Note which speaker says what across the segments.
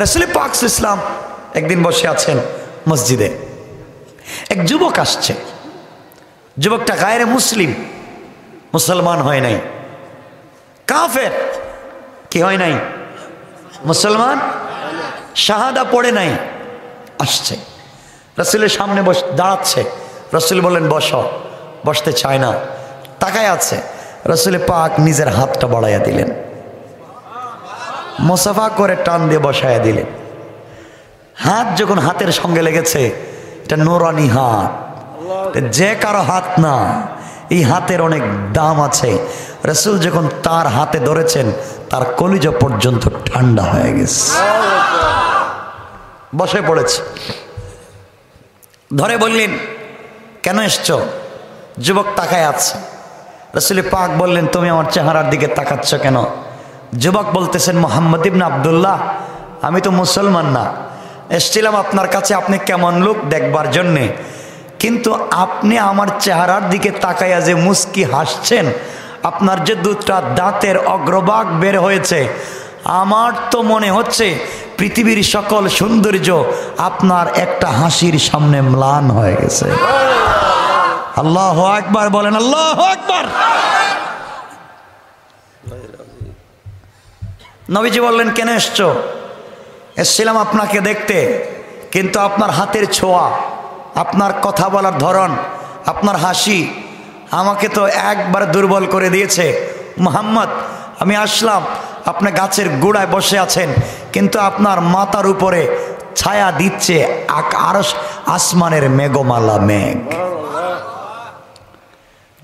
Speaker 1: রসুল পাক ইসলাম একদিন বসে আছেন মসজিদে। এক যুবক আসছে। যুবকটা গায়ের মুসলিম। মুসলমান হয় নাই। কাফের। কি হয় নাই? মুসলমান? শাহাদা পড়ে নাই। আসছে। রসুলের সামনে বস দাঁড়াচ্ছে। রসুল বললেন, বস। বসতে চায় না। তাকায় আছে। রসুল পাক নিজের হাতটা বাড়াইয়া দিলেন। মোসাফা করে টান দিয়ে বসায় দিলেন। হাত যখন হাতের সঙ্গে লেগেছে এটা নোরানি হাত। যে কারও হাত না এই হাতের অনেক দাম আছে। রসুল যখন তার হাতে ধরেছেন তার কলিজা পর্যন্ত ঠান্ডা হয়ে গেছে। বসে পড়েছে। ধরে বললেন কেন এসছ? যুবক তাকায় আছে। রসুল পাক বললেন তুমি আমার চেহারার দিকে তাকাচ্ছ কেন? যুবক বলতেছেন, মোহাম্মদ ইবনা আবদুল্লাহ, আমি তো মুসলমান না। এসছিলাম আপনার কাছে, আপনি কেমন লোক দেখবার জন্যে। কিন্তু আপনি আমার চেহারার দিকে তাকাইয়া যে মুস্কি হাসছেন, আপনার যে দুটা দাঁতের অগ্রভাগ বের হয়েছে, আমার তো মনে হচ্ছে পৃথিবীর সকল সৌন্দর্য আপনার একটা হাসির সামনে ম্লান হয়ে গেছে। আল্লাহ একবার বলেন, আল্লাহ একবার নবীজি বললেন, কেন এসছো? এসছিলাম আপনাকে দেখতে, কিন্তু আপনার হাতের ছোঁয়া, আপনার কথা বলার ধরন, আপনার হাসি আমাকে তো একবার দুর্বল করে দিয়েছে। মোহাম্মদ, আমি আসলাম, আপনি গাছের গোড়ায় বসে আছেন, কিন্তু আপনার মাথার উপরে ছায়া দিচ্ছে আরস আসমানের মেঘমালা মেঘ।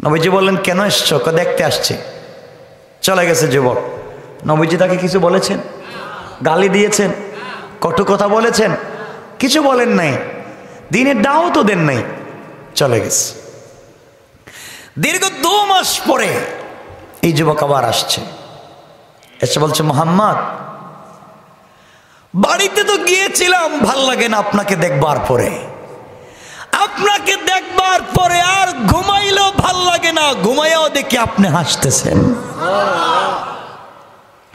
Speaker 1: নবীজি বললেন, কেন এসছো? দেখতে আসছে। চলে গেছে যুবক। নবীজি তাকে কিছু বলেছেন? গালি দিয়েছেন? কটু কথা বলেছেন? কিছু বলেন নাই। দিনের ডাও তো দেন নাই। চলে গেছে। দীর্ঘ দু মাস পরে এই যুবক আবার আসছে। এসে বলছে, মোহাম্মদ, বাড়িতে তো গিয়েছিলাম, ভালো লাগে না আপনাকে দেখবার পরে। আপনাকে দেখবার পরে আর ঘুমাইলেও ভালো লাগে না। ঘুমাইয়াও দেখি আপনি হাসতেছেন।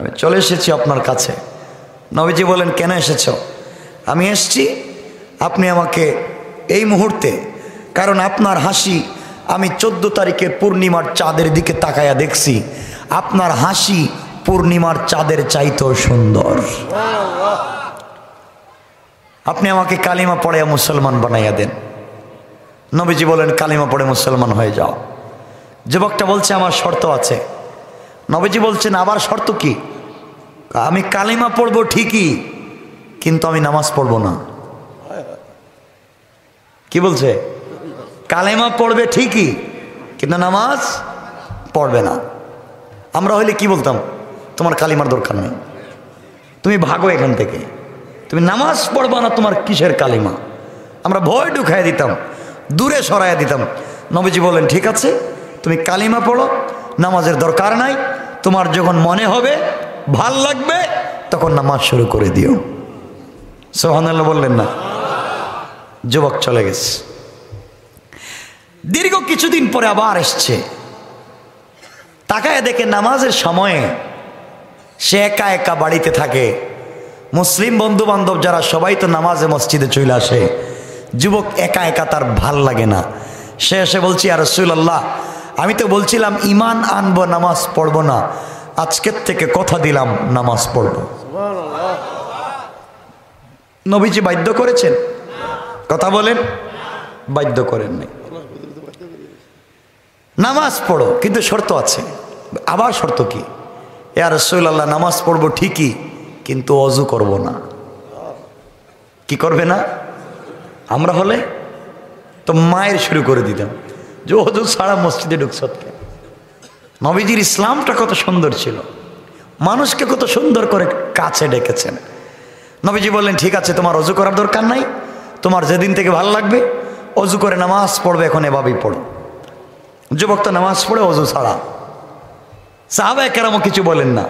Speaker 1: আমি চলে এসেছি আপনার কাছে। নবীজি বলেন, কেন এসেছ? আমি এসছি, আপনি আমাকে এই মুহূর্তে, কারণ আপনার হাসি আমি চোদ্দ তারিখের পূর্ণিমার চাঁদের দিকে তাকায়া দেখছি। আপনার হাসি পূর্ণিমার চাঁদের চাইতেও সুন্দর। আপনি আমাকে কালিমা পড়ে মুসলমান বানাইয়া দেন। নবীজি বলেন, কালিমা পড়ে মুসলমান হয়ে যাও। যুবকটা বলছে, আমার শর্ত আছে। নবীজি বলছেন, আবার শর্ত কি? আমি কালিমা পড়ব ঠিকই, কিন্তু আমি নামাজ পড়ব না। কি বলছে? কালেমা পড়বে ঠিকই, কিন্তু নামাজ পড়বে না। আমরা হইলে কি বলতাম? তোমার কালিমার দরকার নেই। তুমি ভাগো এখান থেকে। তুমি নামাজ পড়বা না তোমার কিসের কালিমা? আমরা ভয় ঢুকাই দিতাম, দূরে সরাইয়া দিতাম। নবীজি বলেন ঠিক আছে, তুমি কালিমা পড়ো, নামাজের দরকার নাই তোমার যখন মনে হবে, ভালো লাগবে, তখন নামাজ শুরু করে দিও। সোহানাল্লাহ বললেন না। যুবক চলে গেছে। দীর্ঘ কিছুদিন পরে আবার এসছে। তাকায় দেখে নামাজের সময়ে সে একা একা বাড়িতে থাকে। মুসলিম বন্ধু বান্ধব যারা, সবাই তো নামাজে মসজিদে চলে আসে। যুবক একা একা তার ভালো লাগে না। সে এসে বলছি আর রসুল্লাহ আমি তো বলছিলাম, ইমান আনব, নামাজ পড়ব না। আজকের থেকে কথা দিলাম, নামাজ পড়ব। নবীজি বাধ্য করেছেন? কথা বলেন। বাধ্য করেন নাই। নামাজ পড়ো, কিন্তু শর্ত আছে। আবার শর্ত কি? এ রসুল্লাহ নামাজ পড়ব ঠিকই, কিন্তু অজু করব না। কি করবে না? আমরা হলে? তো মায়ের শুরু করে দিতাম। যে অজু মসজিদে ঢুকছতকে নবীজির ইসলামটা কত সুন্দর ছিল। মানুষকে কত সুন্দর করে কাছে ডেকেছেন। নবীজি বললেন, ঠিক আছে, তোমার অজু করার দরকার নাই। তোমার যেদিন থেকে ভালো লাগবে, অজু করে নামাজ পড়বে, এখন এভাবেই পড়ো। যুবক তো নামাজ পড়ে অজু ছাড়া। সাহাবা কেরামও কিছু বলেন না।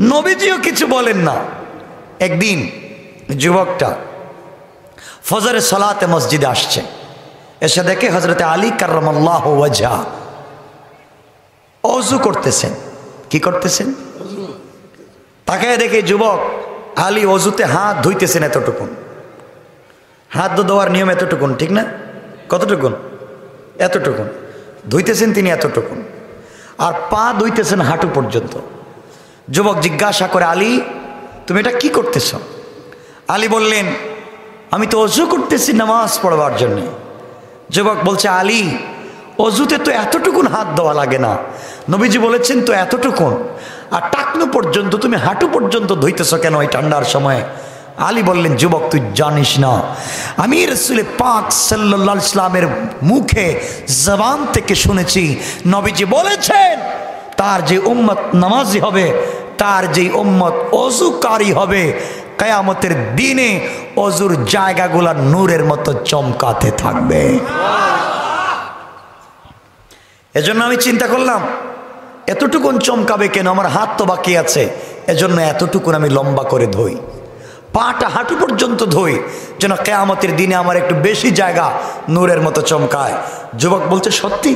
Speaker 1: নবীজিও কিছু বলেন না। একদিন যুবকটা ফজরের সলাতে মসজিদে আসছে। এসে দেখে হজরতে আলী কার্লাহ ওয়াজা অজু করতেছেন। কি করতেছেন? তাকে দেখে যুবক আলী অজুতে হাত ধুইতেছেন এতটুকুন। হাত ধোয়ার নিয়ম এতটুকুন, ঠিক না? কতটুকুন? এতটুকুন। ধুইতেছেন তিনি এতটুকুন। আর পা ধুইতেছেন হাঁটু পর্যন্ত। যুবক জিজ্ঞাসা করে, আলী, তুমি এটা কি করতেছ? আলী বললেন, আমি তো অজু করতেছি নামাজ পড়বার জন্যে। যুবক বলছে, আলী, অজুতে তো এতটুকুন হাত দেওয়া লাগে না। নবীজি বলেছেন, তো এতটুকুন। আর টাকনু পর্যন্ত, তুমি হাঁটু পর্যন্ত ধুইতেছ কেন এই ঠান্ডার সময়? আলী বললেন, যুবক, তুই জানিস না। আমি রসুল পাক সাল্লা ইসলামের মুখে জবান থেকে শুনেছি, নবীজি বলেছেন, তার যে উম্মত নামাজি হবে তার যে উম্মত অজুকারী হবে, কেয়ামতের দিনে অজুর জায়গাগুলা নূরের মতো চমকাতে থাকবে। এজন্য আমি চিন্তা করলাম, এতটুকুন চমকাবে কেন? আমার হাত তো বাকি আছে, এজন্য এতটুকুন আমি লম্বা করে ধুই। পাটা হাঁটু পর্যন্ত ধুই, যেন কেয়ামতের দিনে আমার একটু বেশি জায়গা নূরের মতো চমকায়। যুবক বলছে, সত্যি?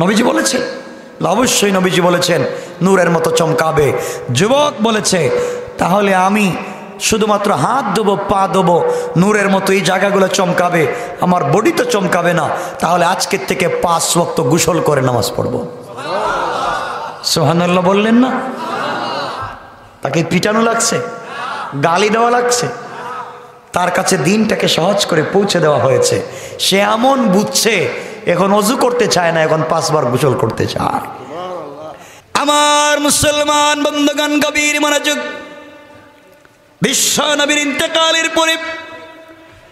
Speaker 1: নবীজি বলেছে? অবশ্যই নবীজি বলেছেন, নূরের মতো চমকাবে। যুবক বলেছে, তাহলে আমি শুধুমাত্র হাত দেবো পা দেবো নূরের মতো এই জায়গাগুলো চমকাবে, আমার বডি তো চমকাবে না, তাহলে আজকের থেকে পাঁচ ওয়াক্ত গোসল করে নামাজ পড়ব। সোহানুল্লাহ বললেন না? তাকে পিটানো লাগছে? গালি দেওয়া লাগছে? তার কাছে দিনটাকে সহজ করে পৌঁছে দেওয়া হয়েছে। সে এমন বুঝছে এখন অজু করতে চায় না, এখন পাঁচবার গোসল করতে চায়। আমার মুসলমান বন্ধগান গভীর মনোযোগ, বিশ্ব নবীর ইন্তেকালের পরে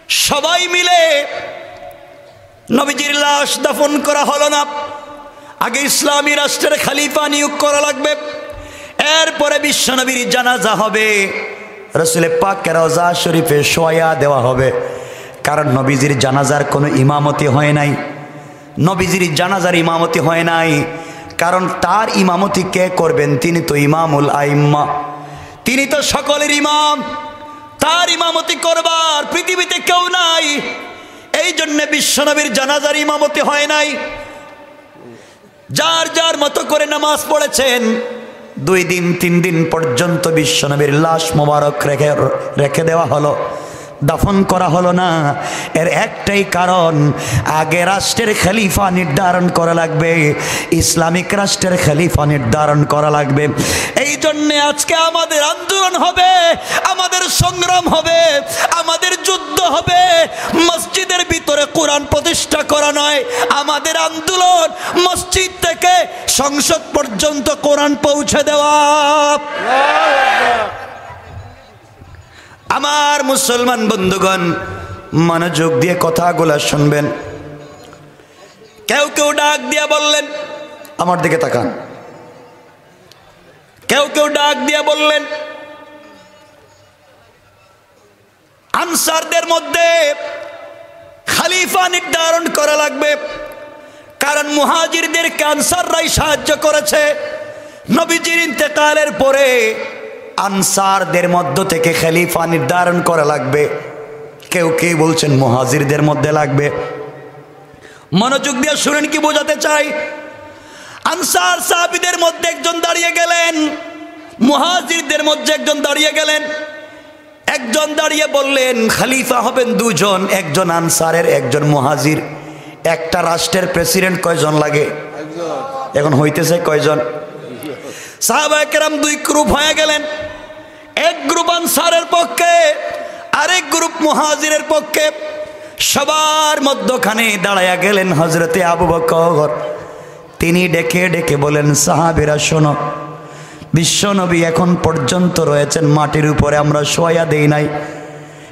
Speaker 1: সবাই মিলে নবীজির লাশ দাফন করা হলো না। আগে ইসলামী রাষ্ট্রের খালিফা নিয়োগ করা লাগবে। এরপরে বিশ্বনবীর জানাজা হবে। রসুলে পাক রোজা শরীফে সোয়া দেওয়া হবে। কারণ নবীজির জানাজার কোনো ইমামতি হয় নাই। নবীজির জানাজার ইমামতি হয় নাই। কারণ তার ইমামতি কে করবেন? তিনি তো ইমামুল আইম্মা। তিনি তো সকলের ইমাম। তার ইমামতি করবার পৃথিবীতে কেউ নাই। এই জন্য বিশ্বনবীর জানাজার ইমামতি হয় নাই। যার যার মতো করে নামাজ পড়েছেন, দুই দিন, তিন দিন পর্যন্ত বিশ্বনবীর লাশ মোবারক রেখে রেখে দেওয়া হলো। দাফন করা হলো না। এর একটাই কারণ, আগে রাষ্ট্রের খলিফা নির্ধারণ করা লাগবে, ইসলামিক রাষ্ট্রের খলিফা নির্ধারণ করা লাগবে। এই জন্যে আজকে আমাদের আন্দোলন হবে, আমাদের সংগ্রাম হবে, আমাদের যুদ্ধ হবে। মসজিদের ভিতরে কোরআন প্রতিষ্ঠা করা নয়, আমাদের আন্দোলন মসজিদ থেকে সংসদ পর্যন্ত কোরআন পৌঁছে দেওয়া। আমার মুসলমান বন্ধুগণ, মনোযোগ দিয়ে কথাগুলা শুনবেন। কেউ কেউ ডাক দিয়ে বললেন, আমার দিকে তাকান। কেউ কেউ ডাক দিয়ে বললেন, আনসারদের মধ্যে খালিফা নির্ধারণ করা লাগবে। কারণ মুহাজিরদেরকে আনসাররাই সাহায্য করেছে। নবীজির ইন্তেকালের পরে আনসারদের মধ্য থেকে খলিফা নির্ধারণ করা লাগবে। কেউ কেউ বলছেন মুহাজিরদের মধ্যে লাগবে। মনোযোগ দিয়ে শুনেন কি বোঝাতে চাই? আনসার সাহাবিদের মধ্যে একজন দাঁড়িয়ে গেলেন, মুহাজিরদের মধ্যে একজন দাঁড়িয়ে গেলেন। একজন দাঁড়িয়ে বললেন, খালিফা হবেন দুজন, একজন আনসারের, একজন মুহাজির। একটা রাষ্ট্রের প্রেসিডেন্ট কয়জন লাগে? এখন হইতেছে কয়জন? সাহাবাহাম দুই গ্রুপ হয়ে গেলেন। এক গ্রুপ আনসারের পক্ষে, আরেক গ্রুপ মুহাজিরের পক্ষে। সবার মধ্যখানে দাঁড়াইয়া গেলেন হজরতে আবু বকর। তিনি ডেকে ডেকে বলেন, সাহাবিরা, শোনো, বিশ্বনবী এখন পর্যন্ত রয়েছেন মাটির উপরে, আমরা সোয়া দেই নাই।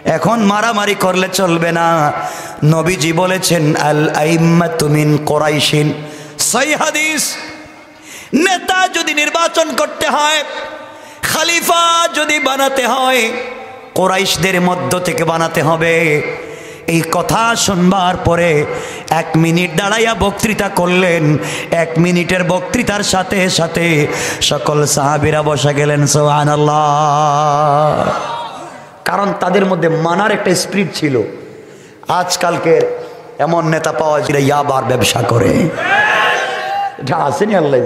Speaker 1: এখন মারামারি করলে চলবে না। নবীজি বলেছেন, আল আইম্মাতুমিন কোরাইশিন। সই হাদিস। নেতা যদি নির্বাচন করতে হয়, খালিফা যদি বানাতে হয়, কোরাইশদের মধ্য থেকে বানাতে হবে। এই কথা শুনবার পরে এক মিনিট দাঁড়াইয়া বক্তৃতা করলেন। এক মিনিটের বক্তৃতার সাথে সাথে সকল সাহাবিরা বসা গেলেন সোহান কারণ তাদের মধ্যে মানার একটা স্পিরিট ছিল। আজকালকের এমন নেতা পাওয়া যায় ইয়াবার ব্যবসা করে। এটা আসেনি আল্লাহ।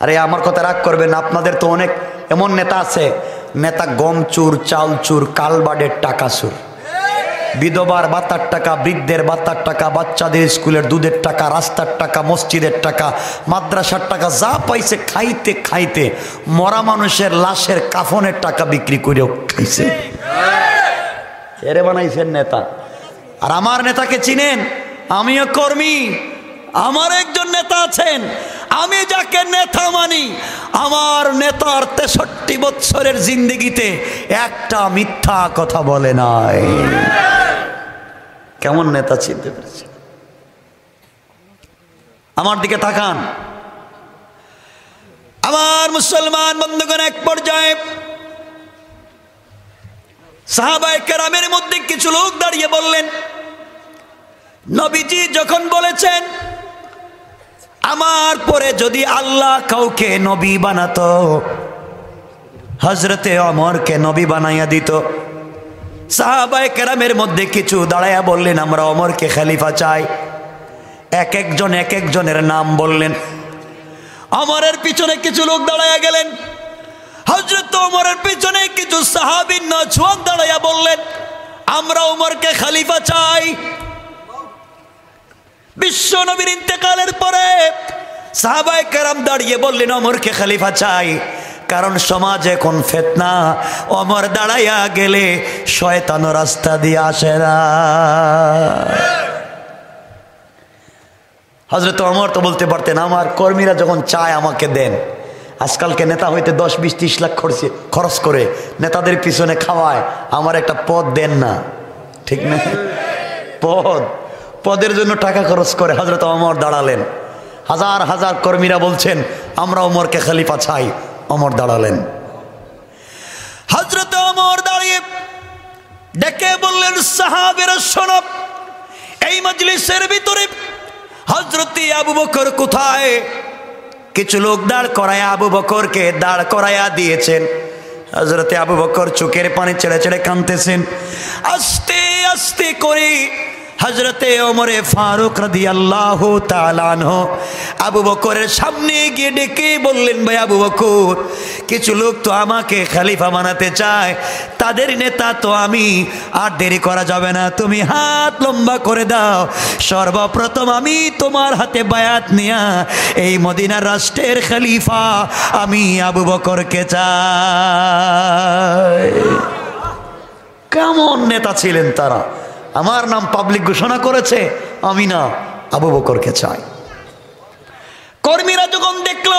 Speaker 1: আরে, আমার কথা রাগ করবেন আপনাদের তো অনেক এমন নেতা আছে। নেতা গম চুর চাল চুর কালবাডের টাকা চুর বিধবার বাতার টাকা, বৃদ্ধের বাতার টাকা, বাচ্চাদের স্কুলের দুধের টাকা, রাস্তার টাকা, মসজিদের টাকা, মাদ্রাসার টাকা, যা পাইছে খাইতে খাইতে মরা মানুষের লাশের কাফনের টাকা বিক্রি করেও খাইছে। এরে বানাইছেন নেতা। আর আমার নেতাকে চিনেন? আমিও কর্মী। আমার একজন নেতা আছেন। আমি যাকে নেতা মানি, আমার নেতার তেষট্টি বৎসরের জিন্দিগিতে একটা মিথ্যা কথা বলে নাই। কেমন নেতা চিনতে পেরেছে? আমার দিকে তাকান। আমার মুসলমান বন্ধুগণ, এক পর্যায়ে সাহাবায় কেরামের মধ্যে কিছু লোক দাঁড়িয়ে বললেন, নবীজি যখন বলেছেন আমার পরে যদি আল্লাহ কাউকে নবী বানাতো হজরতে অমরকে নবী বানাইয়া দিত। সাহাবায় কেরামের মধ্যে কিছু দাঁড়াইয়া বললেন, আমরা অমরকে খালিফা চাই। এক একজন, এক একজনের নাম বললেন। অমরের পিছনে কিছু লোক দাঁড়াইয়া গেলেন। হজরত অমরের পিছনে কিছু সাহাবিন নজওয়ান দাঁড়াইয়া বললেন, আমরা ওমরকে খালিফা চাই। বিশ্ব নবীর ইন্তেকালের পরে সাহাবায় কেরাম দাঁড়িয়ে বললেন, অমরকে খালিফা চাই, কারণ সমাজ এখন ফেতনা। অমর দাঁড়াইয়া গেলে শয়তান রাস্তা দিয়ে আসে না। হজরত অমর তো বলতে পারতেন, আমার কর্মীরা যখন চায় আমাকে দেন, আজকালকে নেতা হইতে দশ, বিশ, ত্রিশ লাখ খরচ খরচ করে নেতাদের পিছনে খাওয়ায়, আমার একটা পদ দেন না। ঠিক না? পদ? পদের জন্য টাকা খরচ করে হজরত অমর দাঁড়ালেন। হাজার হাজার কর্মীরা বলছেন, আমরা অমরকে খালিফা চাই। অমর দাঁড়ালেন। হজরত অমর দাঁড়িয়ে ডেকে বললেন, সাহাবের সনব এই মজলিসের ভিতরে হজরতি আবু বকর কোথায়? কিছু লোক দাঁড় করায় আবু বকরকে দাঁড় করাইয়া দিয়েছেন। হজরতে আবু বকর চোখের পানি ছেড়ে ছেড়ে কানতেছেন আস্তে আস্তে করে হজরতে ওমরে ফারুক রাদি আল্লাহ তালানহ আবু বকরের সামনে গিয়ে ডেকে বললেন, ভাই আবু বকর, কিছু লোক তো আমাকে খালিফা বানাতে চায়। তাদের নেতা তো আমি, আর দেরি করা যাবে না। তুমি হাত লম্বা করে দাও। সর্বপ্রথম আমি তোমার হাতে বায়াত নিয়া এই মদিনার রাষ্ট্রের খালিফা আমি আবু বকরকে চাই। কেমন নেতা ছিলেন তারা? আমার নাম পাবলিক ঘোষণা করেছে, আমি না আবু বকরকে চাই। কর্মীরা যখন দেখল,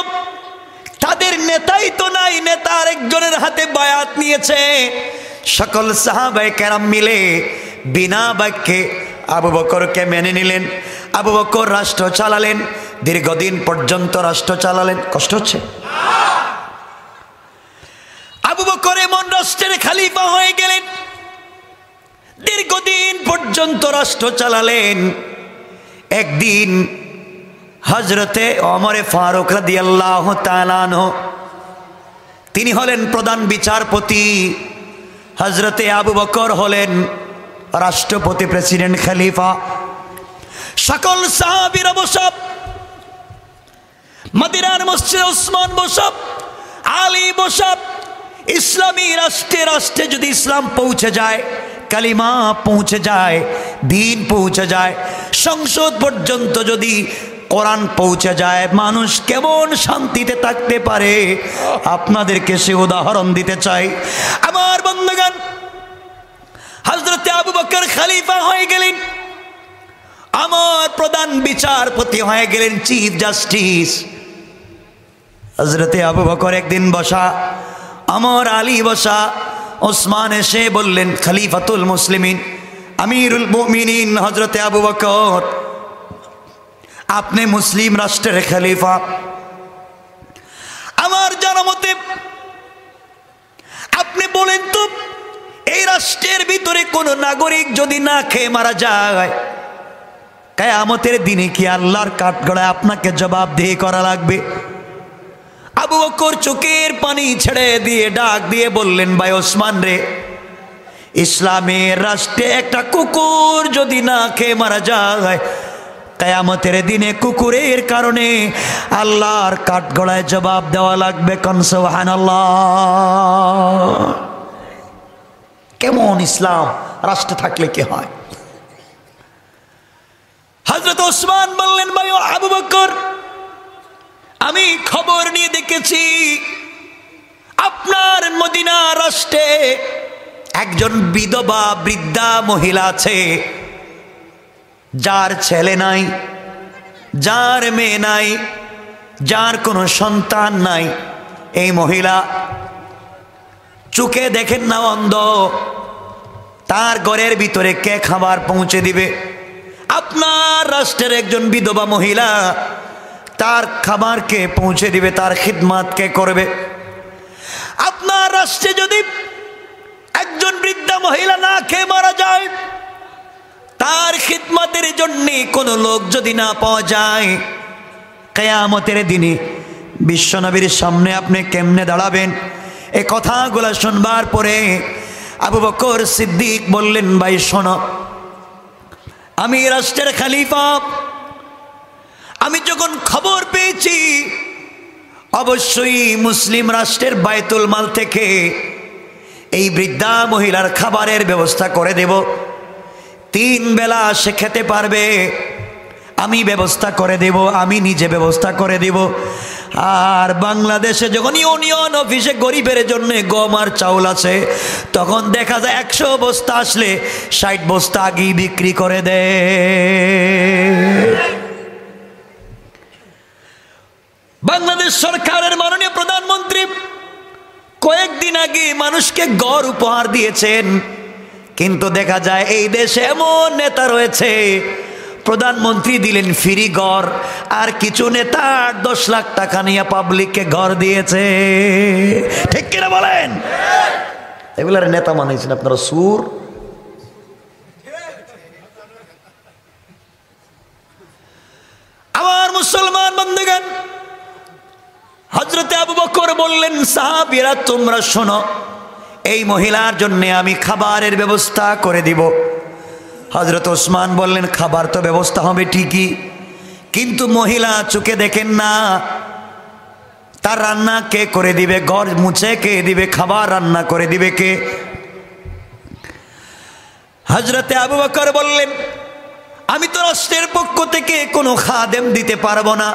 Speaker 1: তাদের নেতাই তো নাই, নেতা আরেকজনের হাতে বায়াত নিয়েছে। সকল সাহাবাই কেরাম মিলে বিনা বাক্যে আবু বকরকে মেনে নিলেন। আবু বকর রাষ্ট্র চালালেন, দীর্ঘদিন পর্যন্ত রাষ্ট্র চালালেন। কষ্ট হচ্ছে? আবু বকর এমন রাষ্ট্রের খালিফা হয়ে গেলেন। দীর্ঘদিন পর্যন্ত রাষ্ট্র চালালেন। একদিন হজরতে অমরে ফারুক রাদি আল্লাহ তিনি হলেন প্রধান বিচারপতি। হজরতে আবু বকর হলেন রাষ্ট্রপতি প্রেসিডেন্ট খালিফা। সকল সাহাবির বসব, মদিনার মসজিদ ওসমান বসব, আলী বসব, ইসলামী রাষ্ট্রে রাষ্ট্রে যদি ইসলাম পৌঁছে যায় কালিমা পৌঁছে যায়, দিন পৌঁছে যায়, সংসদ পর্যন্ত যদি কোরআন পৌঁছে যায়, মানুষ কেমন শান্তিতে থাকতে পারে? আপনাদেরকে সে উদাহরণ দিতে চাই। আমার বন্ধুগান হজরতে আবু বকর খালিফা হয়ে গেলেন। আমার প্রধান বিচারপতি হয়ে গেলেন, চিফ জাস্টিস। হজরতে আবু বকর একদিন বসা, আমর আলী বসা ওসমান এসে বললেন, খলিফাতুল মুসলিমিন, আমিরুল মুমিনিন হজরতে আবু বকর, আপনি মুসলিম রাষ্ট্রের খলিফা। আমার জানা মতে, আপনি বলেন তো, এই রাষ্ট্রের ভিতরে কোনো নাগরিক যদি না খেয়ে মারা যায়, কেয়ামতের দিনে কি আল্লাহর কাঠগড়ায় আপনাকে জবাব দিয়ে করা লাগবে? আবু বকর চোখের পানি ছেড়ে দিয়ে ডাক দিয়ে বললেন, ভাই ওসমান রে, ইসলামের রাষ্ট্রে একটা কুকুর যদি না খেয়ে মারা যায়, কেয়ামতের দিনে কুকুরের কারণে আল্লাহর কাঠগড়ায় জবাব দেওয়া লাগবে কনসবাহান কেমন ইসলাম? রাষ্ট্রে থাকলে কি হয়? হজরত ওসমান বললেন, ভাই আবু বকর আমি খবর নিয়ে দেখেছি, আপনার মদিনা রাষ্ট্রে একজন বিধবা বৃদ্ধা মহিলা আছে, যার ছেলে নাই, যার মেয়ে নাই, যার কোনো সন্তান নাই। এই মহিলা চোখে দেখেন না অন্ধ, তার ঘরের ভিতরে কে খাবার পৌঁছে দিবে। আপনার রাষ্ট্রের একজন বিধবা মহিলা তার খাবারকে পৌঁছে দিবে, তার খিদমাত কে করবে। আপনার রাষ্ট্রে যদি একজন বৃদ্ধা মহিলা না খেয়ে মারা যায়, তার খিদমতের জন্যে কোনো লোক যদি না পাওয়া যায়, কেয়ামতের দিনে বিশ্বনবীর সামনে আপনি কেমনে দাঁড়াবেন? এ কথাগুলো শুনবার পরে আবু বকর সিদ্দিক বললেন, ভাই শোনো, আমি রাষ্ট্রের খালিফা আমি যখন খবর পেয়েছি, অবশ্যই মুসলিম রাষ্ট্রের বায়তুল মাল থেকে এই বৃদ্ধা মহিলার খাবারের ব্যবস্থা করে দেব। তিন বেলা সে খেতে পারবে, আমি ব্যবস্থা করে দেব, আমি নিজে ব্যবস্থা করে দেব। আর বাংলাদেশে যখন ইউনিয়ন অফিসে গরিবের জন্য গম আর চাউল আছে, তখন দেখা যায় একশো বস্তা আসলে ষাট বস্তা আগেই বিক্রি করে দেয়। বাংলাদেশ সরকারের মাননীয় প্রধানমন্ত্রী কয়েকদিন আগে মানুষকে গড় উপহার দিয়েছেন। কিন্তু দেখা যায় এই দেশে এমন নেতা রয়েছে, প্রধানমন্ত্রী দিলেন ফ্রি ঘর আর কিছু নেতা আট দশ লাখ টাকা নিয়ে পাবলিককে ঘর দিয়েছে। ঠিক কিনা বলেন? এগুলার নেতা মানিয়েছেন আপনারা, সুর? আমার মুসলমান বন্ধুগণ হজরতে আবু বকর বললেন, সাহাবিরা, তোমরা শোনো, এই মহিলার জন্য আমি খাবারের ব্যবস্থা করে দিব। হজরত ওসমান বললেন, খাবার তো ব্যবস্থা হবে ঠিকই, কিন্তু মহিলা চোখে দেখেন না। তার রান্না কে করে দিবে? ঘর মুছে কে দিবে? খাবার রান্না করে দিবে কে? হজরতে আবু বকর বললেন, আমি তো রাষ্ট্রের পক্ষ থেকে কোনো খাদেম দিতে পারব না।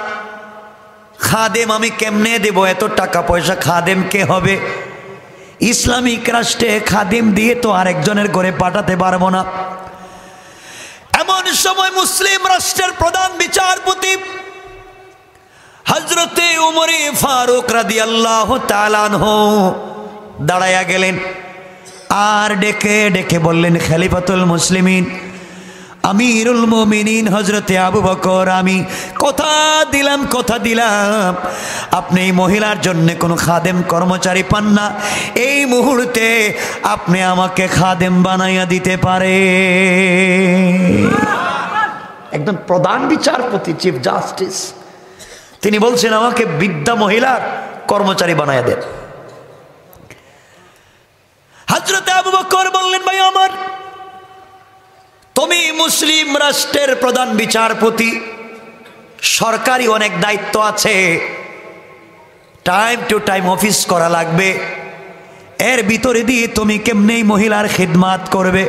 Speaker 1: খাদেম, আমি কেমনে দেব? এত টাকা পয়সা খাদেম কে হবে? ইসলামিক রাষ্ট্রে খাদিম দিয়ে তো আরেকজনের ঘরে পাঠাতে পারব না। এমন সময় মুসলিম রাষ্ট্রের প্রধান বিচারপতি হজরতে উমরে ফারুক রাদি আল্লাহ দাঁড়াইয়া গেলেন আর ডেকে ডেকে বললেন, খালিফাতুল মুসলিমিন আমিরুল মমিনিন হজরতে আবু বকর, আমি কথা দিলাম কথা দিলাম। আপনি এই মহিলার জন্য কোনো খাদেম কর্মচারী পান না। এই মুহূর্তে আপনি আমাকে খাদেম বানাইয়া দিতে পারে। একদম প্রধান বিচারপতি চিফ জাস্টিস তিনি বলছেন, আমাকে বিদ্যা মহিলার কর্মচারী বানাইয়া দেন। হজরতে আবু বকর বললেন, ভাই আমার তুমি মুসলিম রাষ্ট্রের প্রধান বিচারপতি। সরকারি অনেক দায়িত্ব আছে। টাইম টু টাইম অফিস করা লাগবে। এর ভিতরে দিয়ে তুমি কেমনেই মহিলার খিদমাত করবে?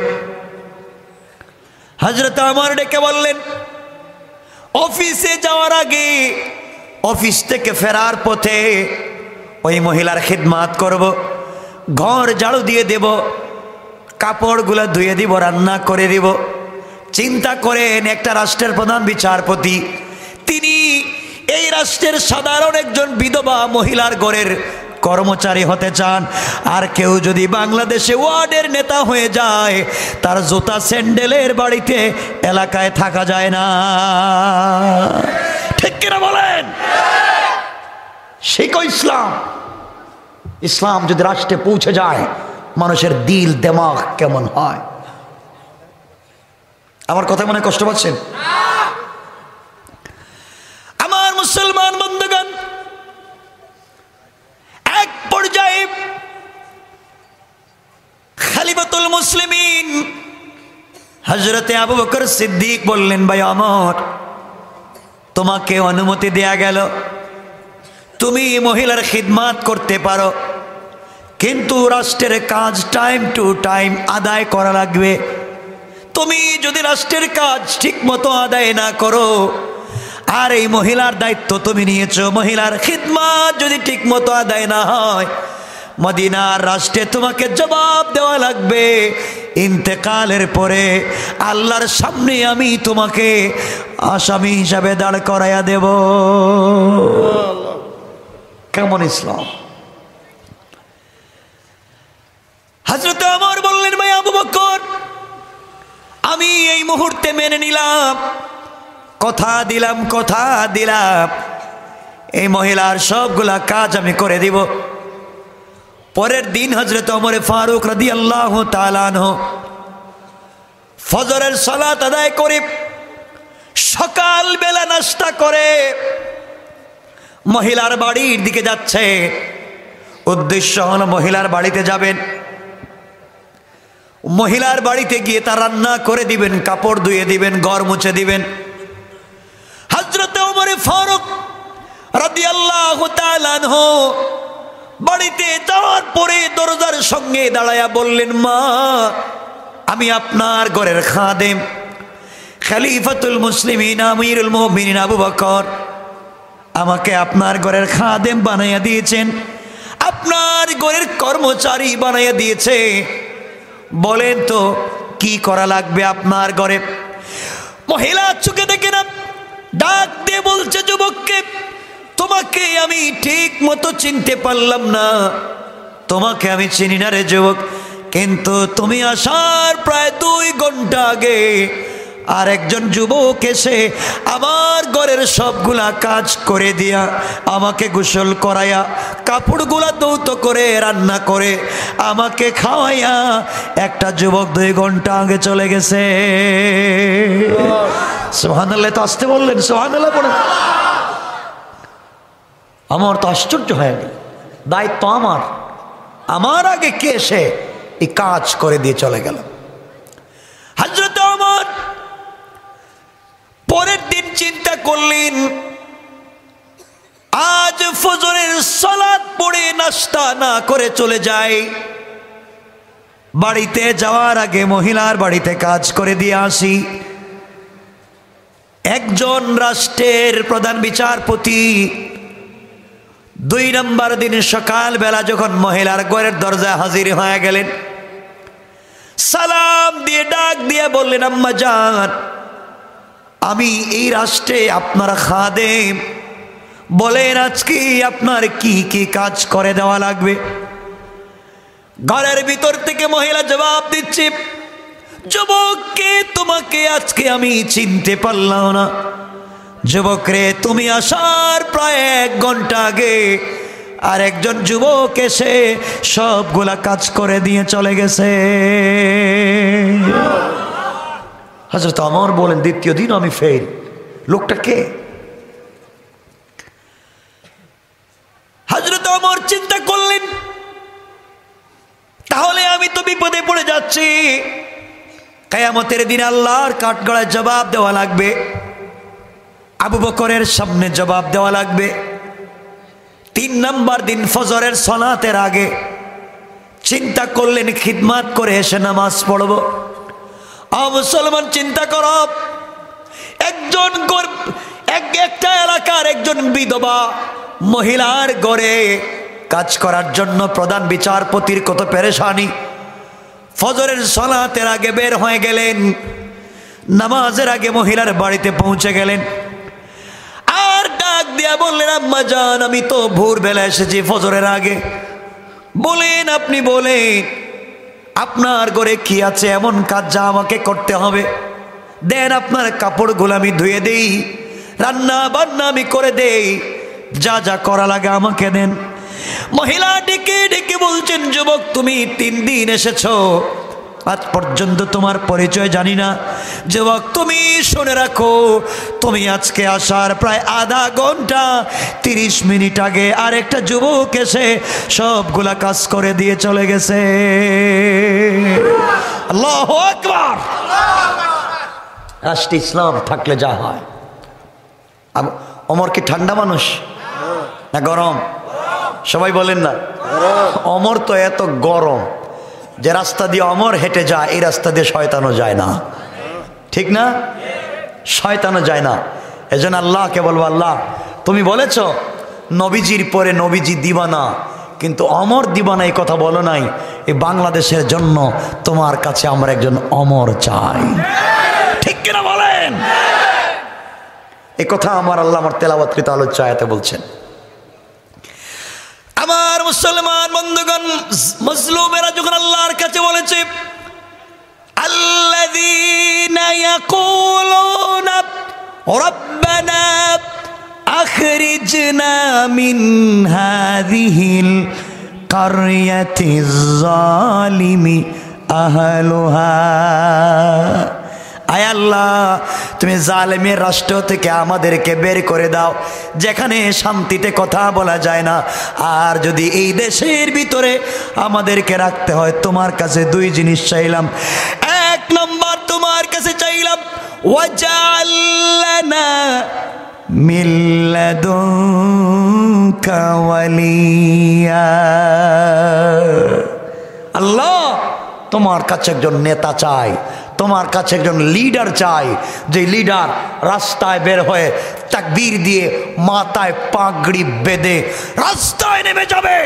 Speaker 1: হজরত আমার ডেকে বললেন, অফিসে যাওয়ার আগে অফিস থেকে ফেরার পথে ওই মহিলার খিদমাত করব। ঘর ঝাড়ু দিয়ে দেব, কাপড়গুলো ধুয়ে দিব, রান্না করে দিব। চিন্তা করেন একটা রাষ্ট্রের প্রধান বিচারপতি। তিনি এই রাষ্ট্রের সাধারণ একজন বিধবা মহিলার গড়ের কর্মচারী হতে চান। আর কেউ যদি বাংলাদেশে ওয়ার্ডের নেতা হয়ে যায়, তার জুতা স্যান্ডেলের বাড়িতে এলাকায় থাকা যায় না। ঠিক কিনা বলেন? শিখো ইসলাম। ইসলাম যদি রাষ্ট্রে পৌঁছে যায়, মানুষের দিল, দেমাগ কেমন হয়? আমার কথা মনে কষ্ট পাচ্ছেন আমার মুসলমান বন্ধুগণ, এক পর্যায়ে খালিবাতুল মুসলিমিন হজরতে আবু বকর সিদ্দিক বললেন, ভাই আমর তোমাকে অনুমতি দেয়া গেল। তুমি মহিলার খিদমাত করতে পারো, কিন্তু রাষ্ট্রের কাজ টাইম টু টাইম আদায় করা লাগবে। তুমি যদি রাষ্ট্রের কাজ ঠিক মতো আদায় না করো, আর এই মহিলার দায়িত্ব তুমি নিয়েছো, মহিলার খিদমাত যদি ঠিক মতো আদায় না হয়, মদিনার রাষ্ট্রে তোমাকে জবাব দেওয়া লাগবে। ইন্তেকালের পরে আল্লাহর সামনে আমি তোমাকে আসামি হিসাবে দাঁড় করাইয়া দেব। কেমন ইসলাম? হাজরত আমার বললেন, ভাই আবু বকর আমি এই মুহূর্তে মেনে নিলাম। কথা দিলাম কথা দিলাম। এই মহিলার সবগুলা কাজ আমি করে দিব। পরের দিন হজরত অমরে ফারুক রাদি আল্লাহ ফজরের সলাত আদায় করে সকাল বেলা নাস্তা করে মহিলার বাড়ির দিকে যাচ্ছে। উদ্দেশ্য হল মহিলার বাড়িতে যাবেন। মহিলার বাড়িতে গিয়ে তার রান্না করে দিবেন, কাপড় ধুয়ে দিবেন, ঘর মুছে দিবেন। হজরত ওমরে ফারুক রাদি আল্লাহ বাড়িতে যাওয়ার পরে দরজার সঙ্গে দাঁড়ায়া বললেন, মা, আমি আপনার ঘরের খাদেম, খালিফাতুল মুসলিমিন, আমিরুল মুমিনিন আবু বকর। আমাকে আপনার ঘরের খাদেম বানাইয়া দিয়েছেন, আপনার ঘরের কর্মচারী বানাইয়া দিয়েছে। বলেন তো, কি করা লাগবে আপনার ঘরে? মহিলা, চোখে দেখে না ডাক দিয়ে বলছে যুবককে, তোমাকে আমি ঠিক মতো চিনতে পারলাম না। তোমাকে আমি চিনি না রে যুবক, কিন্তু তুমি আসার প্রায় দুই ঘণ্টা আগে আর একজন যুবক এসে আমার ঘরের সবগুলা কাজ করে দিয়া আমাকে গোসল করাইয়া, কাপড়গুলা দৌত করে রান্না করে আমাকে খাওয়াইয়া একটা যুবক দুই ঘণ্টা আগে চলে গেছে। সোহানাল্লাহ তো আসতে বললেন সোহানাল্লাহ পড়ে। আমার তো আশ্চর্য হয়ে গেল। দায়িত্ব আমার। আমার আগে কে এসে এই কাজ করে দিয়ে চলে গেল হাজরত আমার পরের দিন চিন্তা করলেন। আজ ফজরের সালাদ পড়ে নাস্তা না করে চলে যায়। বাড়িতে যাওয়ার আগে মহিলার বাড়িতে কাজ করে দিয়ে আসি। একজন রাষ্ট্রের প্রধান বিচারপতি। দুই নম্বর দিন সকালবেলা যখন মহিলার ঘরের দরজায় হাজির হয়ে গেলেন, সালাম দিয়ে ডাক দিয়ে বললেন, আম্মা যান আমি এই রাষ্ট্রে আপনার খাদেম। বলেন, আজকে আপনার কি কি কাজ করে দেওয়া লাগবে? ঘরের ভিতর থেকে মহিলা জবাব দিচ্ছে, যুবককে তোমাকে আজকে আমি চিনতে পারলাম না। যুবক রে তুমি আসার প্রায় এক ঘণ্টা আগে আর একজন যুবক এসে সবগুলা কাজ করে দিয়ে চলে গেছে। হাজরত আমার বলেন, দ্বিতীয় দিন আমি ফেল লোকটা কে? হাজরত আমার চিন্তা করলেন, তাহলে আমি তো বিপদে পড়ে যাচ্ছি। কায়ামতের দিন আল্লাহর কাঠগড়ায় জবাব দেওয়া লাগবে। আবু বকরের সামনে জবাব দেওয়া লাগবে। তিন নম্বর দিন ফজরের সলাতের আগে চিন্তা করলেন, খিদমাত করে এসে নামাজ পড়ব। মুসলমান চিন্তা কর। একজন এক একটা এলাকার একজন বিধবা মহিলার গড়ে কাজ করার জন্য প্রধান বিচারপতির কত পেরেশানি। ফজরের সলাতের আগে বের হয়ে গেলেন। নামাজের আগে মহিলার বাড়িতে পৌঁছে গেলেন। আর ডাক দিয়া বললেন, আম্মা যান আমি তো ভোরবেলা এসেছি ফজরের আগে। বলেন, আপনি বলেন আপনার ঘরে কি আছে? এমন কাজ যা আমাকে করতে হবে। দেন আপনার কাপড়গুলো আমি ধুয়ে দেই, রান্না বান্না আমি করে দেই। যা যা করা লাগে আমাকে দেন। মহিলা ডেকে ডেকে বলছেন, যুবক, তুমি তিন দিন এসেছ। আজ পর্যন্ত তোমার পরিচয় জানি না। যুবক তুমি শুনে রাখো, তুমি আজকে আসার প্রায় আধা ঘণ্টা, তিরিশ মিনিট আগে আর একটা যুবক এসে সবগুলা কাজ করে দিয়ে চলে গেছে। আল্লাহ ইসলাম থাকলে যা হয়। অমর কি ঠান্ডা মানুষ? না গরম? সবাই বলেন না। অমর তো এত গরম। যে রাস্তা দিয়ে অমর হেঁটে যায়, এই রাস্তা দিয়ে শয়তানও যায় না। ঠিক না? শয়তানও যায় না। এজন্য আল্লাহকে বলব, আল্লাহ, তুমি বলেছ, নবীজির পরে নবীজি দিবানা, কিন্তু অমর দিবানা এই কথা বলো নাই, এই বাংলাদেশের জন্য তোমার কাছে আমরা একজন অমর চাই। ঠিক কিনা বলেন? এই কথা আমার আল্লাহ আমার তেলাবাতকৃত আলোচ্য আয়াতে বলছেন। আমার মুসলমান বন্ধুগণ মজলুমেরা যখন আল্লাহর কাছে বলেছে الذين يقولون ربنا أخرجنا من هذه القرية الظالم أهلها আয় আল্লাহ, তুমি জালেমের রাষ্ট্র থেকে আমাদেরকে বের করে দাও। যেখানে শান্তিতে কথা বলা যায় না। আর যদি এই দেশের ভিতরে আমাদেরকে রাখতে হয়, তোমার কাছে দুই জিনিস চাইলাম। এক নম্বর, তোমার কাছে চাইলাম আল্লাহ, তোমার কাছে একজন নেতা চাই। তোমার কাছে একজন লিডার চাই, যে লিডার রাস্তায় বের হয়ে তাকবীর দিয়ে মাথায় পাগড়ি বেঁধে রাস্তায় নেমে যাবে।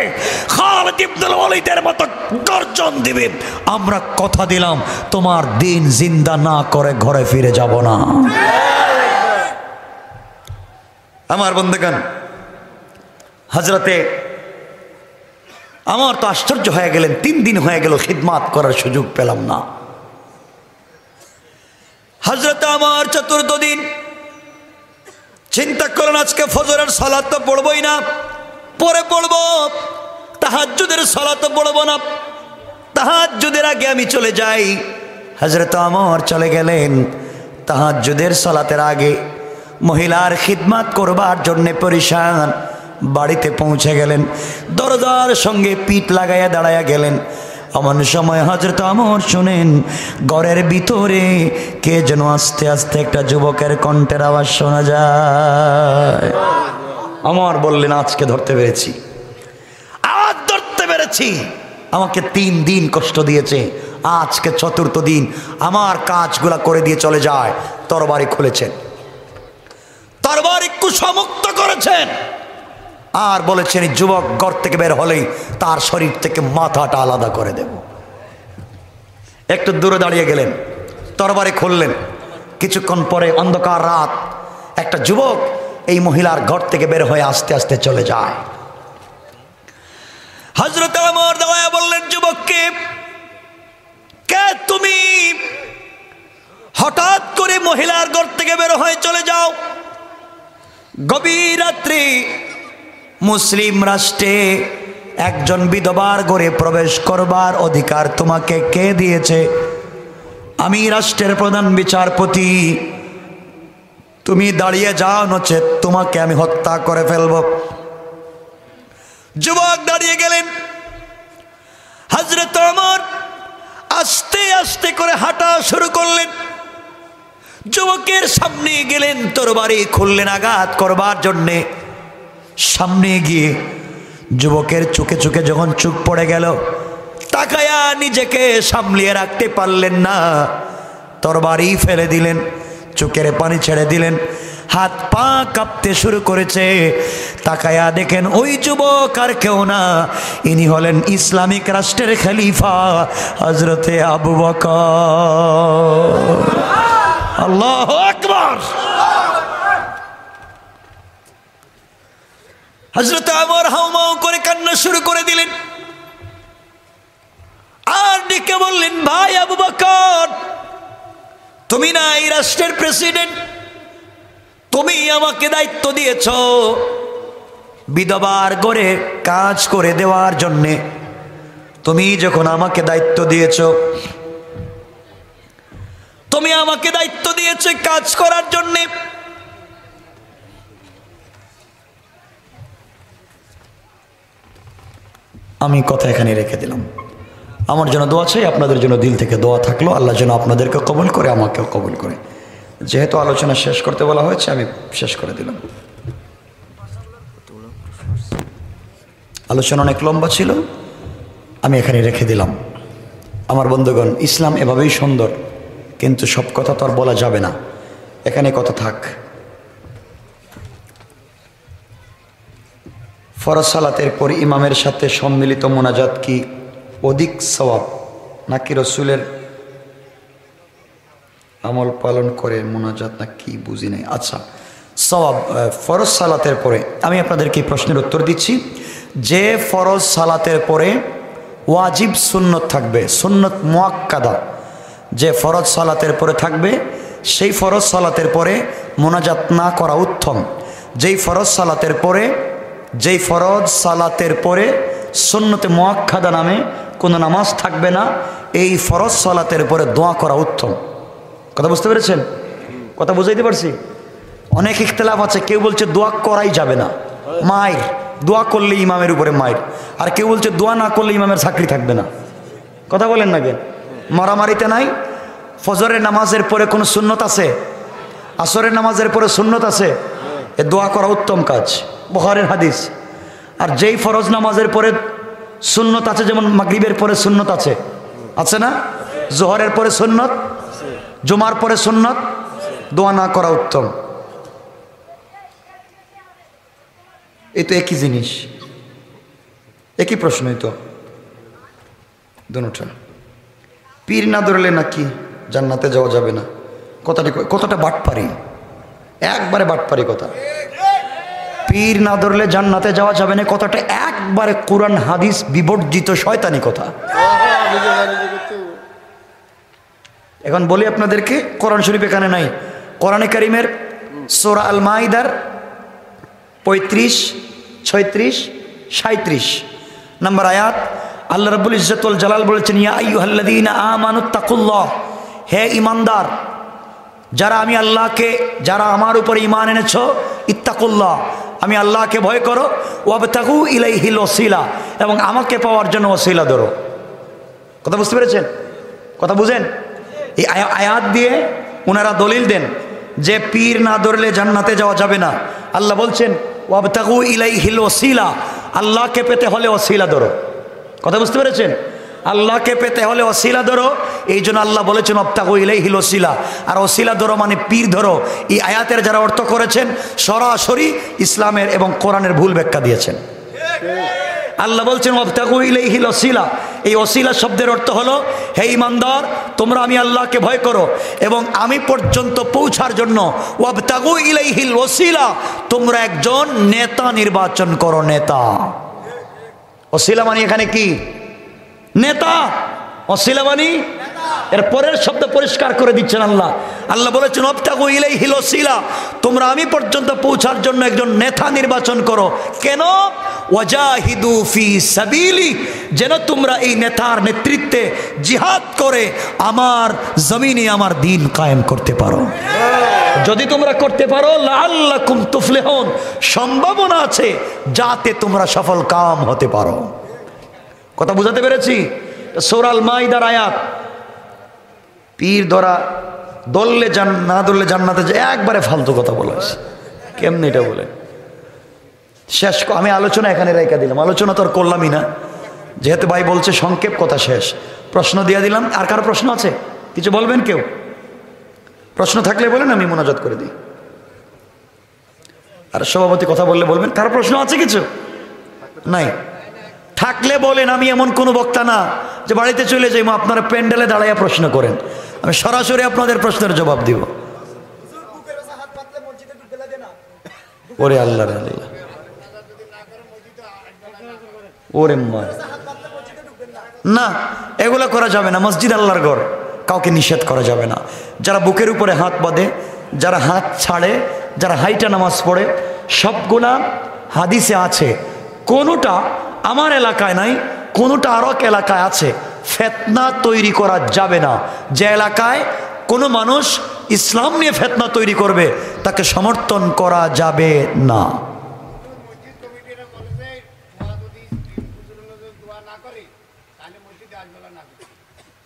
Speaker 1: খালিদ ইবনুল ওয়ালিদের মতো গর্জন দিবে। আমরা কথা দিলাম, তোমার দিন জিন্দা না করে ঘরে ফিরে যাব না। আমার বন্ধুগণ হজরতে আমার তো আশ্চর্য হয়ে গেলেন, তিন দিন হয়ে গেল খিদমাত করার সুযোগ পেলাম না। হজরত আমার চতুর্থ দিন। চিন্তা করেন, আজকে ফজরের সালাদ তো পড়বই না। পরে পড়ব তাহাজুদের সালাদ তো পড়ব না। তাহাজুদের আগে আমি চলে যাই। হজরত আমার চলে গেলেন তাহাজুদের সালাতের আগে। মহিলার খিদমাত করবার জন্যে পরিশান বাড়িতে পৌঁছে গেলেন। দরজার সঙ্গে পিঠ লাগাইয়া দাঁড়াইয়া গেলেন। এমন সময় হজরত আমর শুনেন, ঘরের ভিতরে কে যেন আস্তে আস্তে একটা যুবকের কণ্ঠের আওয়াজ শোনা যায়। আমার বললেন, আজকে ধরতে পেরেছি। আজ ধরতে পেরেছি। আমাকে তিন দিন কষ্ট দিয়েছে। আজকে চতুর্থ দিন আমার কাজগুলা করে দিয়ে চলে যায়। তরবারি খুলেছেন। তরবারি কুসমুক্ত করেছেন। আর বলেছেন যুবক ঘর থেকে বের হলেই তার শরীর থেকে মাথাটা আলাদা করে দেব। একটু দূরে দাঁড়িয়ে গেলেন, তরবারে খুললেন। কিছুক্ষণ পরে অন্ধকার রাত। একটা যুবক এই মহিলার ঘর থেকে বের হয়ে আস্তে আস্তে চলে যায়। হজরত আমর দেওয়া বললেন, যুবককে, কে তুমি? হঠাৎ করে মহিলার ঘর থেকে বের হয়ে চলে যাও। গভীর রাত্রি মুসলিম রাষ্ট্রে একজন বিধবার ঘরে প্রবেশ করবার অধিকার তোমাকে কে দিয়েছে? আমি রাষ্ট্রের প্রধান বিচারপতি। তুমি দাঁড়িয়ে যাও, নচেত তোমাকে আমি হত্যা করে ফেলব। যুবক দাঁড়িয়ে গেলেন। হজরত আমার আস্তে আস্তে করে হাঁটা শুরু করলেন। যুবকের সামনে গেলেন তোর বাড়ি খুললেন, আঘাত করবার জন্যে। সামনে গিয়ে যুবকের চোখে চোখে যখন চুপ পড়ে গেল, তাকায়া নিজেকে সামলিয়ে রাখতে পারলেন না। তরবারি ফেলে দিলেন, চোখের পানি ছেড়ে দিলেন, হাত পা কাঁপতে শুরু করেছে। তাকায়া দেখেন ওই যুবক আর কেউ না। ইনি হলেন ইসলামিক রাষ্ট্রের খলিফা হজরতে আবু বকর। আল্লাহ আকবর! হজরত আমর হাউমাউ করে কান্না শুরু করে দিলেন। আর ডেকে বললেন, ভাই আবু বকর, তুমি না এই রাষ্ট্রের প্রেসিডেন্ট? তুমি আমাকে দায়িত্ব দিয়েছ বিধবার করে কাজ করে দেওয়ার জন্যে। তুমি যখন আমাকে দায়িত্ব দিয়েছ, তুমি আমাকে দায়িত্ব দিয়েছে কাজ করার জন্যে। আমি কথা এখানে রেখে দিলাম। আমার জন্য দোয়া চাই, আপনাদের জন্য দিল থেকে দোয়া থাকল। আল্লাহ যেন আপনাদেরকে কবল করে, আমাকেও কবল করে। যেহেতু আলোচনা শেষ করতে বলা হয়েছে, আমি শেষ করে দিলাম। আলোচনা অনেক লম্বা ছিল, আমি এখানে রেখে দিলাম। আমার বন্ধুগণ, ইসলাম এভাবেই সুন্দর, কিন্তু সব কথা তো আর বলা যাবে না। এখানে কথা থাক। ফরজ সালাতের পর ইমামের সাথে সম্মিলিত মোনাজাত কি অধিক সওয়াব নাকি রসুলের আমল পালন করে মোনাজাত না কি বুঝি নাই? আচ্ছা আহ, ফরজ সালাতের পরে আমি আপনাদেরকে প্রশ্নের উত্তর দিচ্ছি। যে ফরজ সালাতের পরে ওয়াজিব সুন্নত থাকবে সুন্নত মোয়াক্কাদা যে ফরজ সালাতের পরে থাকবে সেই ফরজ সালাতের পরে মোনাজাত না করা উত্তম। যেই ফরজ সালাতের পরে যেই ফরজ সালাতের পরে সুন্নতে মোয়াক্কাদা নামে কোনো নামাজ থাকবে না, এই ফরজ সালাতের পরে দোয়া করা উত্তম। কথা বুঝতে পেরেছেন? কথা বুঝাইতে পারছি? অনেক ইখতলাফ আছে, কেউ বলছে দোয়া করাই যাবে না। মায়ের, দোয়া করলে ইমামের উপরে মায়ের। আর কেউ বলছে দোয়া না করলে ইমামের চাকরি থাকবে না। কথা বলেন না কেন? মারামারিতে নাই? ফজরের নামাজের পরে কোনো সুন্নত আছে? আসরের নামাজের পরে সুন্নত আছে? এ দোয়া করা উত্তম কাজ। বহারের হাদিস। আর যেই ফরজ নামাজের পরে সুন্নত আছে, যেমন মাগরিবের পরে সুন্নত আছে। আছে না? জোহরের পরে সুন্নত, জুমার পরে সুন্নত, দোয়া না করা উত্তম। এই তো একই জিনিস। একই প্রশ্নই তো। দুটা। পীর না ধরলে নাকি জান্নাতে যাওয়া যাবে না? কথাটি কতটা বাটপারি। একবারে বাটপারি কথা। পীর না ধরলে জান্নাতে যাওয়া যাবে না, কথাটা একবারে কোরআন, হাদিস বিবর্জিত শয়তানি কথা। এখন বলি আপনাদেরকে, কোরআন শরীফ এখানে নাই। কোরআনে কারিমের সোরা আল মাইদার পঁয়ত্রিশ, ছয়ত্রিশ সাঁত্রিশ নম্বর আয়াত। আল্লাহ রবুল ইজ্জতুল জালাল বলেছেন, ইয়া তাকুল্লাহ হে ইমানদার যারা আমি আল্লাহকে, যারা আমার উপরে ইমান এনেছ ইত্তাকুল্লাহ আমি আল্লাহকে ভয় করো, ওয়াবতাগু ইলাইহিল ওসিলা এবং আমাকে পাওয়ার জন্য ওসিলা ধরো। কথা বুঝতে পেরেছেন? কথা বুঝেন? এই আয়া- আয়াত দিয়ে ওনারা দলিল দেন যে পীর না ধরলে জান্নাতে যাওয়া যাবে না। আল্লাহ বলছেন, ওয়াবতাগু ইলাইহিল ওসিলা আল্লাহকে পেতে হলে ওসিলা ধরো। কথা বুঝতে পেরেছেন? আল্লাহকে পেতে হলে অশিলা ধরো। এই জন্য আল্লাহ বলেছেন অপ্তাগু ইলাইহিল ওসিলা আর অশিলা ধরো মানে পীর ধরো। এই আয়াতের যারা অর্থ করেছেন, সরাসরি ইসলামের এবং কোরআনের ভুল ব্যাখ্যা দিয়েছেন। আল্লাহ বলছেন, অবতাগু ইলাইহিল ওসিলা এই ওসিলা শব্দের অর্থ হলো, হে ইমানদার, তোমরা আমি আল্লাহকে ভয় করো এবং আমি পর্যন্ত পৌঁছার জন্য ওয়াবতাগু ইলাইহিল ওসিলা তোমরা একজন নেতা নির্বাচন করো, নেতা। ওসিলা মানে এখানে কি? নেতা অশিলা মানে এর পরের শব্দ পরিষ্কার করে দিচ্ছেন আল্লাহ। আল্লাহ বলেছেন, অবতাগু ইলাই হিলসিলা তোমরা আমি পর্যন্ত পৌঁছার জন্য একজন নেতা নির্বাচন করো। কেন? ওয়াজাহিদু ফি সাবিলি। যেন তোমরা এই নেতার নেতৃত্বে জিহাদ করে আমার জমিনে আমার দিন কায়েম করতে পারো। যদি তোমরা করতে পারো লাল্লাকুম তুফলিহুন। সম্ভাবনা আছে যাতে তোমরা সফল কাম হতে পারো। কথা বুঝাতে পেরেছি? সোরাল মাইদার আয়াত। পীর ধরা দললে জান, না দললে জান্নাতে যে একবারে ফালতু কথা বলা হয়েছে। কেমনি এটা বলে শেষ আমি আলোচনা এখানে রেখে দিলাম। আলোচনা তো আর করলামই না। যেহেতু ভাই বলছে সংক্ষেপ কথা শেষ। প্রশ্ন দিয়ে দিলাম। আর কারও প্রশ্ন আছে? কিছু বলবেন কেউ? প্রশ্ন থাকলে বলেন, আমি মোনাজাত করে দিই। আর সভাপতি কথা বললে বলবেন, কারও প্রশ্ন আছে কিছু? নাই। থাকলে বলেন, আমি এমন কোনো বক্তা না যে বাড়িতে চলে যাই আপনারা প্যান্ডেলে দাঁড়াইয়া প্রশ্ন করেন। আমি সরাসরি আপনাদের প্রশ্নের জবাব দিব। ওরে আল্লাহ আল্লাহ। ওরে মা। না, এগুলো করা যাবে না। মসজিদ আল্লাহর ঘর, কাউকে নিষেধ করা যাবে না। যারা বুকের উপরে হাত বাঁধে, যারা হাত ছাড়ে, যারা হাইটা নামাজ পড়ে, সবগুলা হাদিসে আছে। কোনোটা আমার এলাকায় নাই, কোনোটা আরও এলাকায় আছে। ফেতনা তৈরি করা যাবে না। যে এলাকায় কোনো মানুষ ইসলাম নিয়ে ফেতনা তৈরি করবে, তাকে সমর্থন করা যাবে না।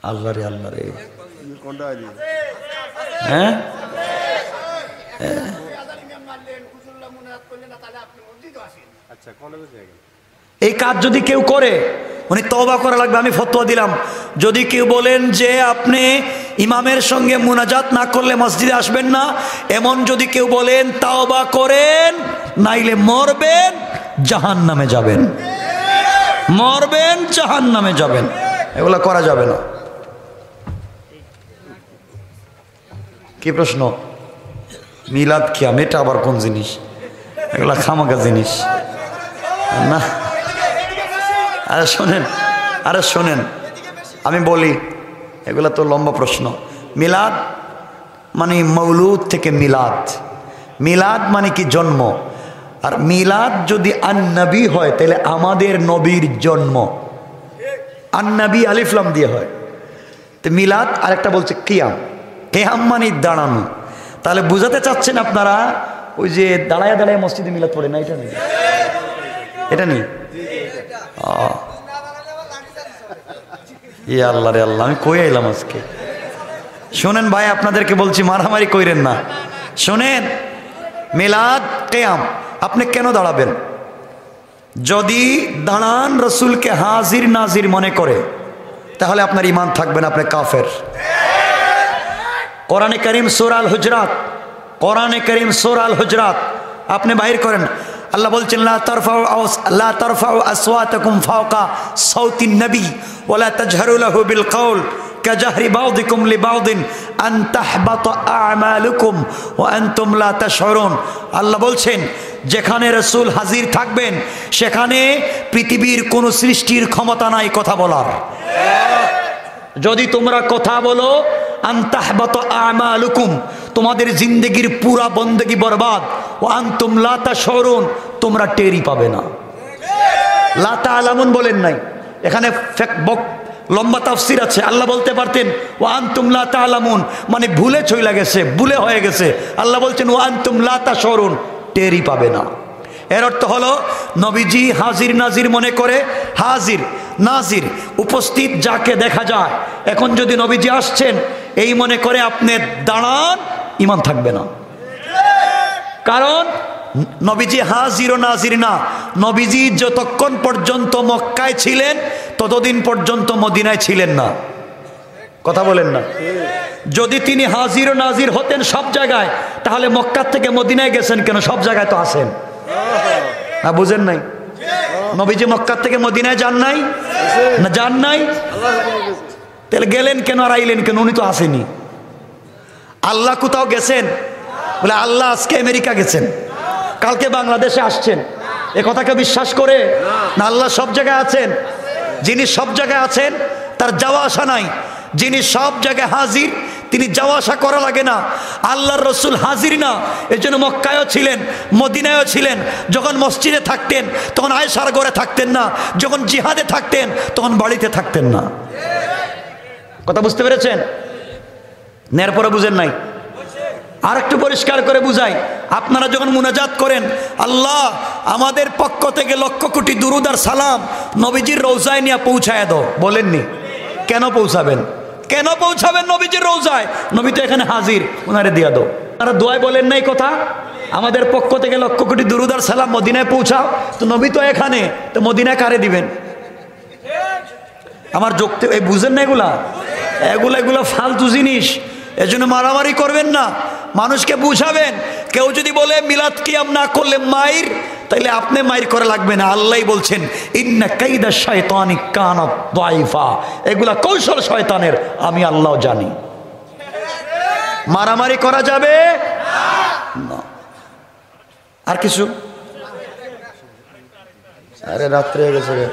Speaker 1: আল্লাহ রে আল্লাহ রে। হ্যাঁ?
Speaker 2: আচ্ছা জায়গা
Speaker 1: এই কাজ যদি কেউ করে উনি তওবা করা লাগবে, আমি ফতোয়া দিলাম। যদি কেউ বলেন যে আপনি ইমামের সঙ্গে মুনাজাত না করলে মসজিদে আসবেন না, এমন যদি কেউ বলেন, তাওবা করেন, নাইলে মরবেন জাহান নামে যাবেন। মরবেন জাহান নামে যাবেন। এগুলো করা যাবে না। কি প্রশ্ন? মিলাদ খিয়াম এটা আবার কোন জিনিস? এগুলা খামাকা জিনিস। না। আরে শোনেন আরে শোনেন, আমি বলি, এগুলা তো লম্বা প্রশ্ন। মিলাদ মানে মৌলুদ থেকে মিলাদ। মিলাদ মানে কি জন্ম? আর মিলাদ যদি আন্নবী হয়, তাহলে আমাদের নবীর জন্ম। আন্নবী আলিফলাম দিয়ে হয়। তো মিলাদ আরেকটা বলছে কিয়াম। কেয়াম মানে দাঁড়ানো। তাহলে বুঝাতে চাচ্ছেন আপনারা, ওই যে দাঁড়ায় দাঁড়ায় মসজিদে মিলাদ পড়ে না, এটা নেই। এটা নেই। আল্লাহ রে আল্লাহ, আমি কই আইলাম আজকে? শোনেন ভাই, আপনাদেরকে বলছি, মারামারি কইরেন না। শোনেন, মিলাদ কেয়াম, আপনি কেন দাঁড়াবেন? যদি দাঁড়ান রসুলকে হাজির নাজির মনে করে, তাহলে আপনার ইমান থাকবে না, আপনি কাফের। কোরআনে করিম সুরাল হুজরাত কোরআনে করিম সুরাল হুজরাত আপনি বাহির করেন। আল্লাহ বলছেন সাউতিন নবী আল্লাহ বলছেন, যেখানে রসুল হাজির থাকবেন, সেখানে পৃথিবীর কোনো সৃষ্টির ক্ষমতা নাই কথা বলার। যদি তোমরা কথা বলো আন্তাহবাত আমালুকুম, তোমাদের জিন্দগির পুরা বন্দেগি বরবাদ ও আন্তুম লাতা সরুন তোমরা টেরি পাবে না। লাতা আলামুন বলেন নাই। এখানে লম্বা তাফসির আছে। আল্লাহ বলতে পারতেন ও আন্তুম লাতা আলামুন মানে ভুলে চইলা গেছে, ভুলে হয়ে গেছে। আল্লাহ বলছেন ও আন্তুম লাতা সরুন টেরি পাবে না। এর অর্থ হলো, নবীজি হাজির নাজির মনে করে, হাজির, নাজির, উপস্থিত যাকে দেখা যায়। এখন যদি নবীজি আসছেন, এই মনে করে আপনি দাঁড়ান ইমান থাকবে না। কারণ নবীজি হাজির ও নাজির না। নবীজি, যতক্ষণ পর্যন্ত মক্কায় ছিলেন, ততদিন পর্যন্ত মদিনায় ছিলেন না। কথা বলেন না। যদি তিনি হাজির ও নাজির হতেন সব জায়গায়, তাহলে মক্কার থেকে মদিনায় গেছেন কেন? সব জায়গায় তো আসেন না বুঝেন নাই? নবীজি, মক্কার থেকে মদিনায় যান নাই? না, যান নাই? তাহলে গেলেন কেন আর আইলেন কেন? উনি তো আসেনি। আল্লাহ কোথাও গেছেন? বলে, আল্লাহ আজকে আমেরিকা গেছেন। কালকে বাংলাদেশে আসছেন। এ কথাকে বিশ্বাস করে? না, আল্লাহ সব জায়গায় আছেন। যিনি সব জায়গায় আছেন, তার যাওয়া আসা নাই। যিনি সব জায়গায় হাজির, তিনি যাওয়া আসা করা লাগে না। আল্লাহর রসুল হাজির না। এই জন্য মক্কায়ও ছিলেন, মদিনায়ও ছিলেন। যখন মসজিদে থাকতেন, তখন আয়সার ঘরে থাকতেন না। যখন জিহাদে থাকতেন, তখন বাড়িতে থাকতেন না। কথা বুঝতে পেরেছেন? নেয়ার পরে বুঝেন নাই। আর একটু পরিষ্কার করে বুঝাই। আপনারা যখন মুনাজাত করেন, আল্লাহ আমাদের পক্ষ থেকে লক্ষ কোটি দুরুদার সালাম নবীজির রৌজায় নিয়ে পৌঁছায় দাও। বলেননি? কেন পৌঁছাবেন? কেন পৌঁছাবেন নবীজির রৌজায় নবী তো এখানে হাজির ওনারে দিয়া দো তারা দোয়ায় বলেন নাই কথা? আমাদের পক্ষ থেকে লক্ষ কোটি দুরুদার সালাম মদিনায় পৌঁছাও। তো নবী তো এখানে, তো মদিনায় কারে দিবেন? আমার যুক্তি এই বুঝেন না এগুলা? এগুলো এগুলো ফালতু জিনিস। এজন্য মারামারি করবেন না। মানুষকে বুঝাবেন। কেউ যদি বলে, মিলাদ কিয়াম না করলে মাইর তাইলে আপনি মাইর করা লাগবে না। আল্লাহ বলছেন, ইন্না কাইদা শয়তানি কানা দাইফা। এগুলা কৌশল শয়তানের, আমি আল্লাহ জানি। মারামারি করা যাবে? না। আর কিছু? আরে রাত্রে গেছে।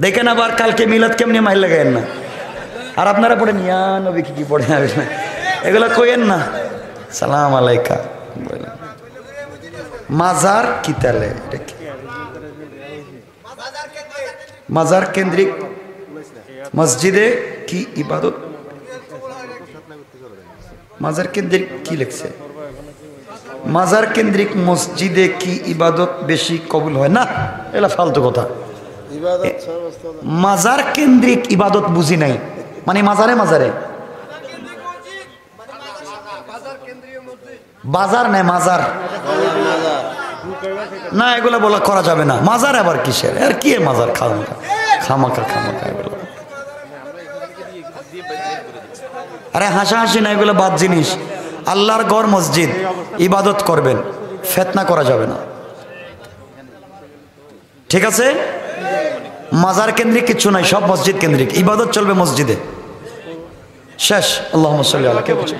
Speaker 1: দেখেন আবার কালকে মিলাদ কেমনি মাইল লাগাইন না। আর আপনারা পড়েন ইয়া নবী কি কি পড়েন এগুলো কইেন না। সালাম আলাইকা। বলেন। মাজার কি তাহলে এটা মাজার কেন্দ্রিক মসজিদে কি ইবাদত? মাজার কেন্দ্রিক কি লিখছে? মাজার কেন্দ্রিক মসজিদে কি ইবাদত বেশি কবুল হয়? না এলা ফালতু কথা। মাজার কেন্দ্রিক ইবাদত বুঝি নাই। মানে মাজারে মাজারে। বাজার নেই, মাজার। না, এগুলো বলা করা যাবে না। মাজার আবার কিসের? আর কি মাজার? খামাখা। খামাখা খামাখা এগুলো। আরে হাসাহাসি না, এগুলো বাদ জিনিস। আল্লাহর গড় মসজিদ, ইবাদত করবেন। ফেতনা করা যাবে না। ঠিক আছে? মাজার কেন্দ্রিক কিছু নাই সব মসজিদ কেন্দ্রিক। ইবাদত চলবে মসজিদে। শেষ। আল্লাহ কে বলছে?